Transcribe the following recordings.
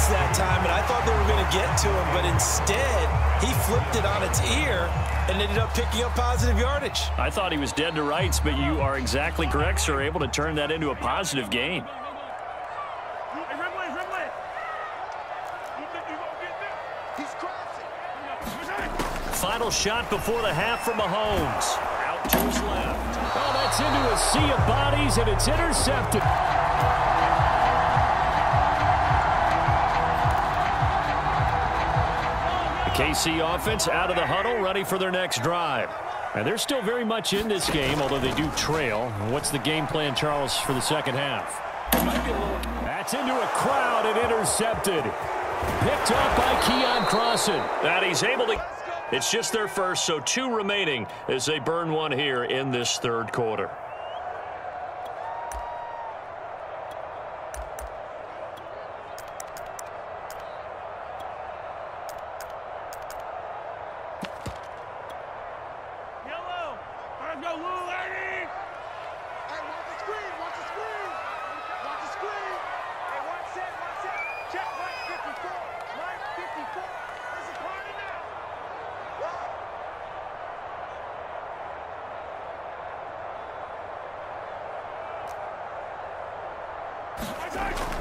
blitz that time, and I thought they were going to get to him, but instead, he flipped it on its ear and ended up picking up positive yardage. I thought he was dead to rights, but you are exactly correct, sir, able to turn that into a positive game. Final shot before the half for Mahomes. Out to his left. Oh, that's into a sea of bodies, and it's intercepted. The KC offense out of the huddle, ready for their next drive. And they're still very much in this game, although they do trail. What's the game plan, Charles, for the second half? That's into a crowd and intercepted. Picked up by Keion Crossen. That he's able to... It's just their first, so two remaining as they burn one here in this third quarter.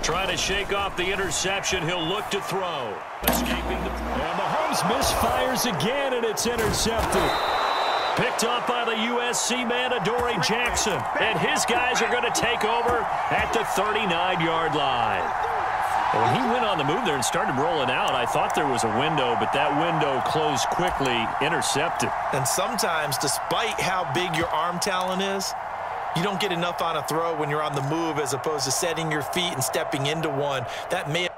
Trying to shake off the interception. He'll look to throw. Escaping the... And Mahomes misfires again, and it's intercepted. Picked up by the USC man, Adoree Jackson. And his guys are going to take over at the 39-yard line. When he went on the move there and started rolling out, I thought there was a window, but that window closed quickly, intercepted. And sometimes, despite how big your arm talent is, you don't get enough on a throw when you're on the move as opposed to setting your feet and stepping into one. That may